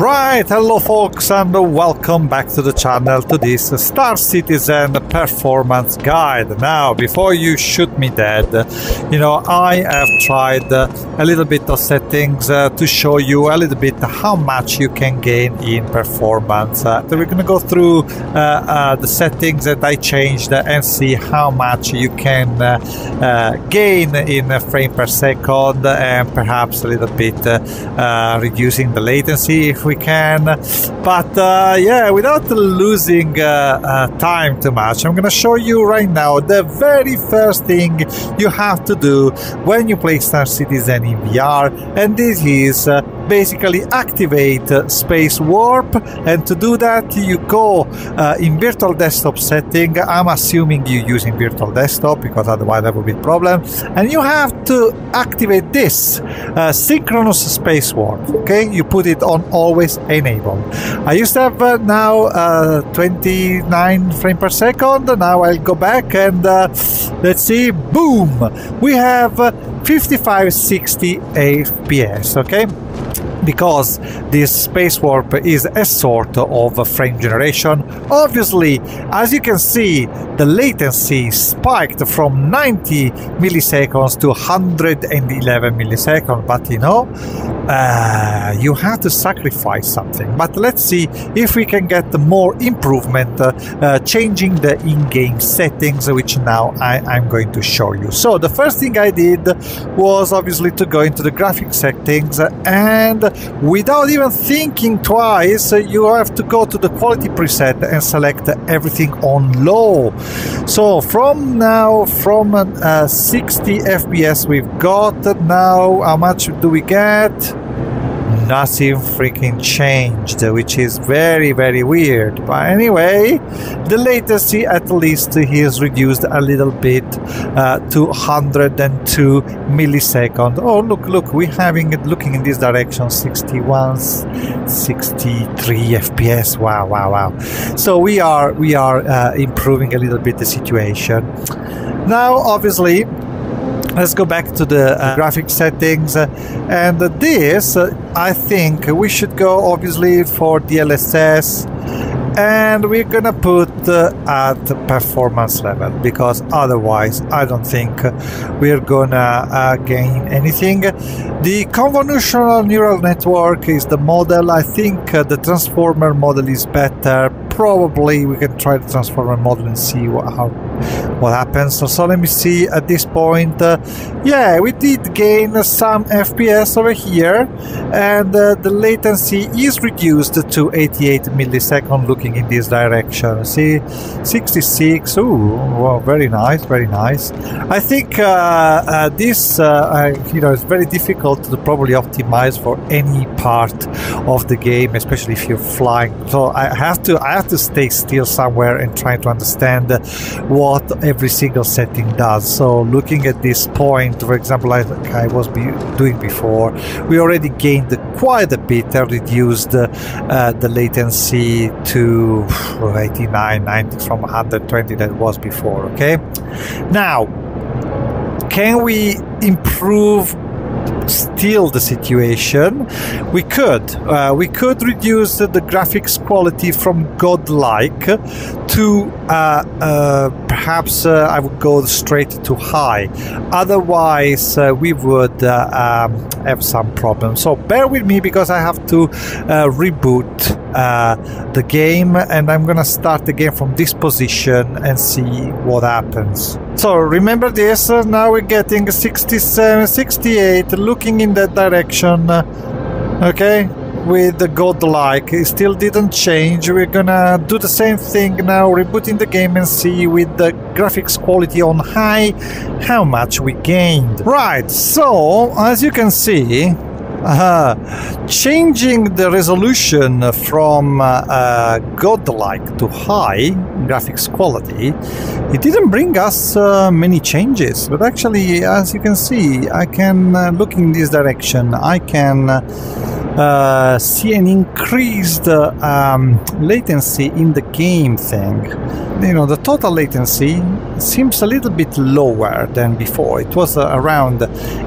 Right, hello folks and welcome back to the channel to this Star Citizen performance guide. Now, before you shoot me dead, you know, I have tried a little bit of settings uh, to show you a little bit how much you can gain in performance. Uh, so we're gonna go through uh, uh the settings that I changed and see how much you can uh, uh, gain in frame per second and perhaps a little bit reducing the latency if we can. But uh, yeah, without losing uh, uh, time too much, I'm gonna show you right now the very first thing you have to do when you play Star Citizen in VR, and this is uh, basically activate Space Warp and to do that you go uh, in virtual desktop setting. I'm assuming you're using virtual desktop because otherwise that would be a problem. And you have to activate this uh, synchronous space warp okay? You put it on always enabled. I used to have uh, now uh, 29 frame per second. Now I'll go back and uh, let's see boom! We have uh, 55 60 fps okay because this space warp is a sort of frame generation. Obviously, as you can see, the latency spiked from 90 milliseconds to 111 milliseconds, but you know, uh, you have to sacrifice something. But let's see if we can get more improvement uh, uh, changing the in-game settings, which now I, I'm going to show you. So the first thing I did was obviously to go into the graphic settings and without even thinking twice, you have to go to the quality preset and select everything on low. So from now, from uh, 60 FPS we've got now, how much do we get? Nothing freaking changed, which is very, very weird. But anyway, the latency at least is reduced a little bit uh, to 102 milliseconds. Oh, look, look, we're having it looking in this direction 61, 63 FPS. Wow, wow, wow. So we are, we are uh, improving a little bit the situation. Now, obviously, let's go back to the uh, graphic settings uh, and this uh, I think we should go obviously for DLSS and we're gonna put uh, at performance level because otherwise I don't think we're gonna gain anything. The convolutional neural network is the model. I think the transformer model is better probably we can try the transformer model and see what, how what happens. So, so let me see at this point. Uh, yeah, we did gain some FPS over here, and uh, the latency is reduced to 88 milliseconds looking in this direction. See, 66. oh well, very nice, very nice. I think uh, uh this, uh, you know, it's very difficult to probably optimize for any part of the game, especially if you're flying. So I have to, I have to stay still somewhere and try to understand what every single setting does. So looking at this point, for example, like I was be doing before, we already gained quite a bit and reduced uh, the latency to 89, 90 from 120 that was before. Okay, now can we improve still the situation. We could. Uh, we could reduce the graphics quality from godlike to uh, uh, perhaps uh, I would go straight to high. Otherwise, we would um, have some problems. So bear with me because I have to reboot the game and I'm gonna start the game from this position and see what happens. So remember this, uh, now we're getting 67, 68, looking in that direction, uh, okay, with the godlike. It still didn't change. We're gonna do the same thing now, rebooting the game and see with the graphics quality on high how much we gained. Right, so as you can see, uh, changing the resolution from uh, uh, godlike to high graphics quality, it didn't bring us uh, many changes. But actually, as you can see, I can uh, look in this direction. I can uh, see an increased uh, um, latency in the game thing. You know, the total latency seems a little bit lower than before. It was uh, around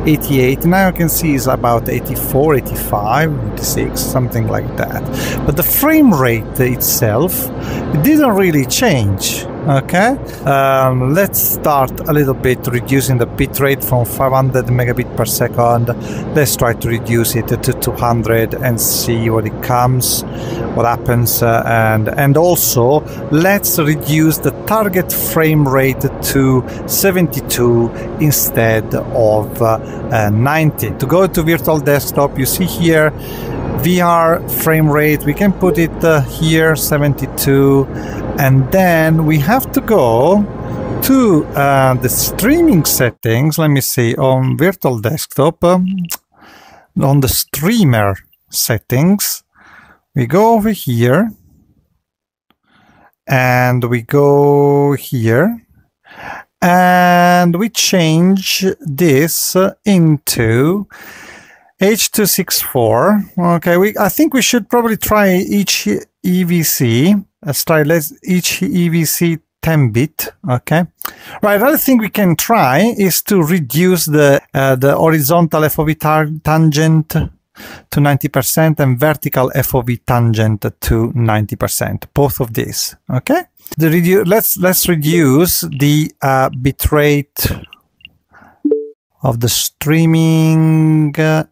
88. Now you can see it's about 84, 85, 86, something like that. But the frame rate itself it didn't really change okay um, let's start a little bit reducing the bitrate from 500 megabit per second. Let's try to reduce it to 200 and see what it comes what happens uh, and and also let's reduce the target frame rate to 72 instead of uh, uh, 90 to go to virtual desktop you see here VR frame rate we can put it uh, here 72 and then we have to go to uh, the streaming settings. Let me see on virtual desktop um, on the streamer settings we go over here. And we go here. And we change this into H264 okay we I think we should probably try each EVC let's HEVC 10 bit okay? Right another thing we can try is to reduce the uh, the horizontal FOV tangent to 90% and vertical FOV tangent to 90% both of these okay? The redu let's let's reduce the uh, bitrate of the streaming uh,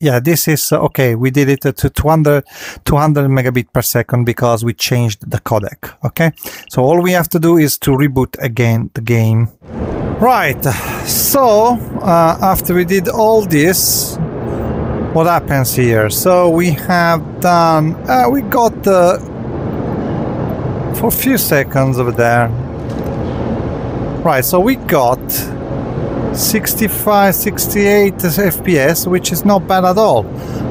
yeah, this is uh, okay. We did it to 200, 200 megabit per second because we changed the codec. Okay, so all we have to do is to reboot again the game. Right, so uh, after we did all this, what happens here? So we have done, uh, we got uh, for a few seconds over there. Right, so we got 65 68 fps which is not bad at all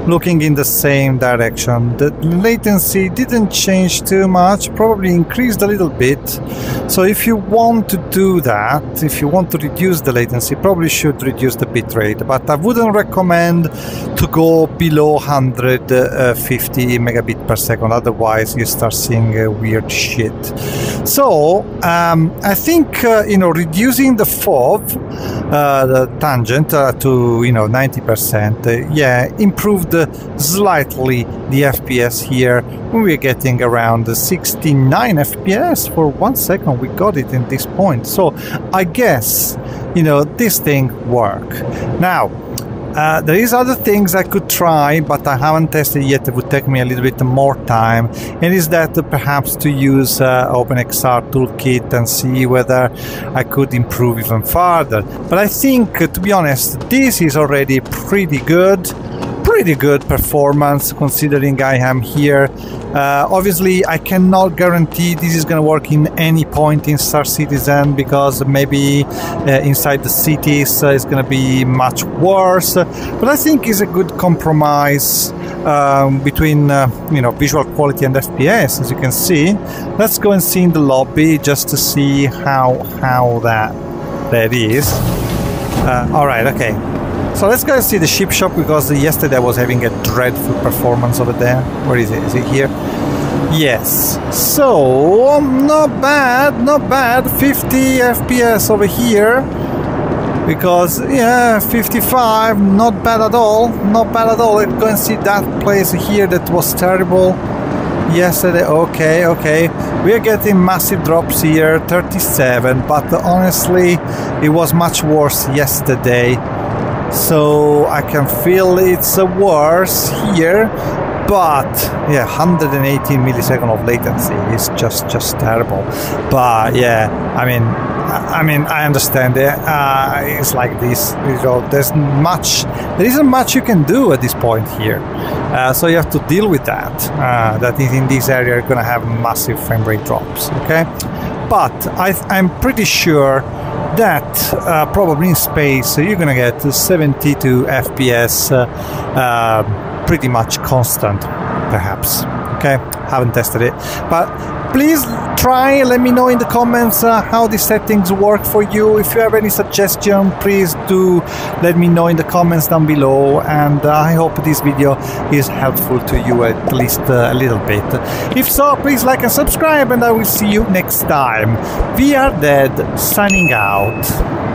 looking in the same direction. The latency didn't change too much probably increased a little bit. So if you want to do that if you want to reduce the latency probably should reduce the bitrate. But I wouldn't recommend to go below 150 megabit per second otherwise you start seeing uh, weird shit. So um, I think uh, you know reducing the FOV uh, the tangent uh, to you know 90% uh, yeah improved slightly the FPS here we're getting around 69 FPS for one second we got it in this point so I guess you know this thing work now uh, there is other things I could try, but I haven't tested yet. It would take me a little bit more time. And is that perhaps to use uh, OpenXR toolkit and see whether I could improve even further. But I think, to be honest, this is already pretty good pretty good performance considering I am here. Uh, obviously, I cannot guarantee this is going to work in any point in Star Citizen because maybe uh, inside the cities uh, it's going to be much worse. But I think it's a good compromise um, between uh, you know visual quality and FPS, as you can see. Let's go and see in the lobby just to see how how that that is. Uh, all right, okay. So let's go and see the ship shop because yesterday I was having a dreadful performance over there. Where is it? Is it here? Yes. So, not bad, not bad. 50 FPS over here. Because, yeah, 55, not bad at all. Not bad at all. Let's go and see that place here that was terrible yesterday okay okay we are getting massive drops here 37 but honestly it was much worse yesterday so I can feel it's worse here but yeah 118 millisecond of latency is just just terrible. But yeah I mean I mean I understand it. Uh, it's like this you know there's much there isn't much you can do at this point here. Uh, so you have to deal with that uh, that in this area you're gonna have massive frame rate drops okay? But I, I'm pretty sure that uh, probably in space you're gonna get 72 FPS uh, uh, pretty much constant perhaps. Okay? Haven't tested it. But please try let me know in the comments uh, how these settings work for you. If you have any suggestion please do let me know in the comments down below and uh, i hope this video is helpful to you at least uh, a little bit. If so please like and subscribe and i will see you next time. We are dead signing out